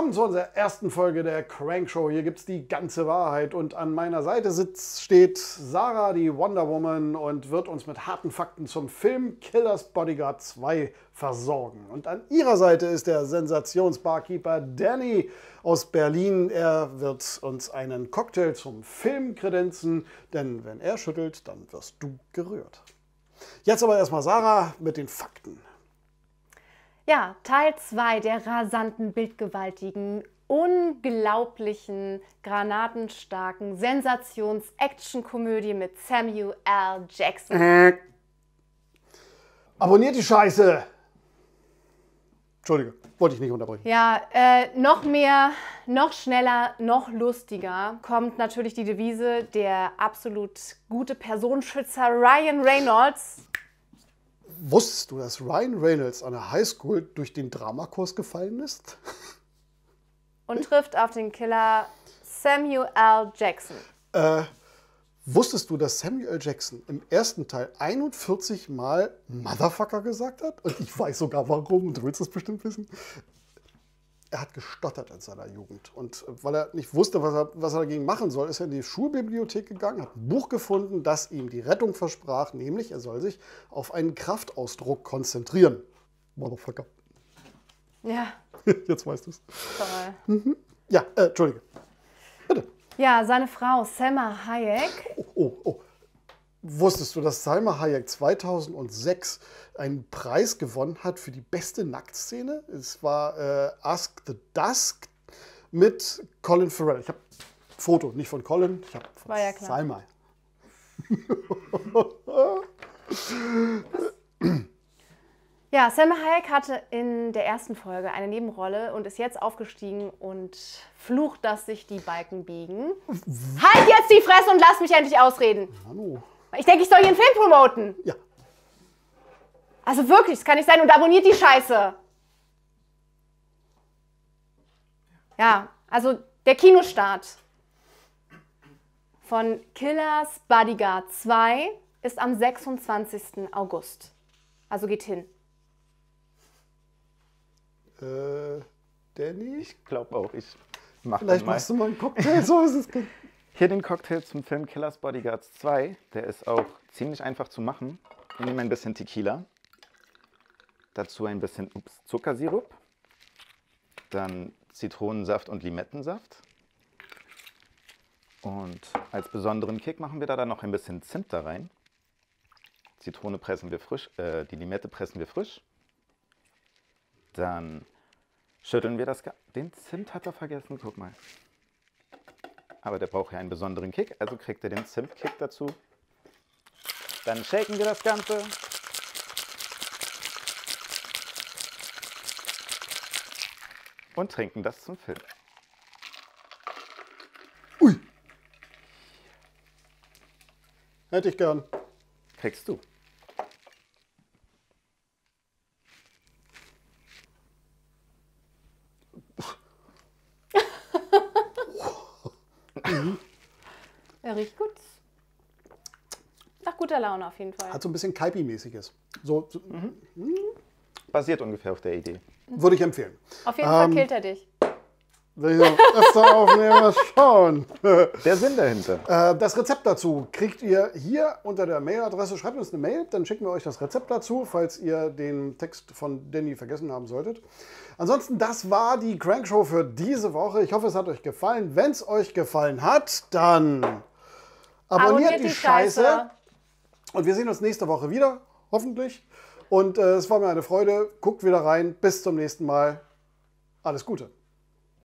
Willkommen zu unserer ersten Folge der Crank Show. Hier gibt es die ganze Wahrheit und an meiner Seite sitzt, steht Sarah, die Wonder Woman, und wird uns mit harten Fakten zum Film Killers Bodyguard 2 versorgen. Und an ihrer Seite ist der Sensationsbarkeeper Danny aus Berlin. Er wird uns einen Cocktail zum Film kredenzen, denn wenn er schüttelt, dann wirst du gerührt. Jetzt aber erstmal Sarah mit den Fakten. Ja, Teil 2 der rasanten, bildgewaltigen, unglaublichen, granatenstarken Sensations-Action-Komödie mit Samuel L. Jackson. Abonniert die Scheiße! Entschuldige, wollte ich nicht unterbrechen. Ja, äh, noch mehr, noch schneller, noch lustiger kommt natürlich die Devise der absolut gute Personenschützer Ryan Reynolds. Wusstest du, dass Ryan Reynolds an der Highschool durch den Dramakurs gefallen ist? Und trifft auf den Killer Samuel L. Jackson. Äh, wusstest du, dass Samuel L. Jackson im ersten Teil 41 Mal Motherfucker gesagt hat? Und ich weiß sogar warum, du willst das bestimmt wissen er hat gestottert in seiner Jugend. Und weil er nicht wusste, was er, was er dagegen machen soll, ist er in die Schulbibliothek gegangen, hat ein Buch gefunden, das ihm die Rettung versprach, nämlich er soll sich auf einen Kraftausdruck konzentrieren. Motherfucker. Ja. Jetzt weißt du es. Toll. Mhm. Ja, äh, Entschuldige. Bitte. Ja, seine Frau Selma Hayek. Oh, oh, oh. Wusstest du, dass Salma Hayek 2006 einen Preis gewonnen hat für die beste Nacktszene? Es war äh, Ask the Dusk mit Colin Farrell. Ich habe ein Foto, nicht von Colin, ich habe von war ja klar. Salma. ja, Selma Hayek hatte in der ersten Folge eine Nebenrolle und ist jetzt aufgestiegen und flucht, dass sich die Balken biegen. Halt jetzt die Fresse und lass mich endlich ausreden. Hallo. Ich denke, ich soll hier einen Film promoten. Ja. Also wirklich, das kann nicht sein. Und abonniert die Scheiße. Ja, also der Kinostart von Killers Bodyguard 2 ist am 26. August. Also geht hin. Äh, Danny? Ich glaube auch, ich mache Vielleicht mal. machst du mal einen Cocktail, so ist es. Hier den Cocktail zum Film Killers Bodyguards 2. Der ist auch ziemlich einfach zu machen. Wir nehmen ein bisschen Tequila. Dazu ein bisschen ups, Zuckersirup. Dann Zitronensaft und Limettensaft. Und als besonderen Kick machen wir da dann noch ein bisschen Zimt da rein. Zitrone pressen wir frisch, äh, die Limette pressen wir frisch. Dann schütteln wir das. Ga den Zimt hat er vergessen, guck mal. Aber der braucht ja einen besonderen Kick, also kriegt er den Zimt-Kick dazu. Dann shaken wir das Ganze. Und trinken das zum Film. Ui. Hätte ich gern. Kriegst du. Riecht gut. Nach guter Laune auf jeden Fall. Hat so ein bisschen Kaipi-mäßiges. So, so Basiert ungefähr auf der Idee. würde ich empfehlen. Auf jeden Fall Ähm, killt er dich. Will ich noch öfter aufnehmen, mal schauen. Der Sinn dahinter. Äh, Das Rezept dazu kriegt ihr hier unter der Mailadresse. Schreibt uns eine Mail, dann schicken wir euch das Rezept dazu, falls ihr den Text von Danny vergessen haben solltet. Ansonsten, das war die Crank Show für diese Woche. Ich hoffe, es hat euch gefallen. Wenn es euch gefallen hat, dann abonniert, die, Scheiße. Und wir sehen uns nächste Woche wieder, hoffentlich. Und äh, es war mir eine Freude. Guckt wieder rein. Bis zum nächsten Mal. Alles Gute.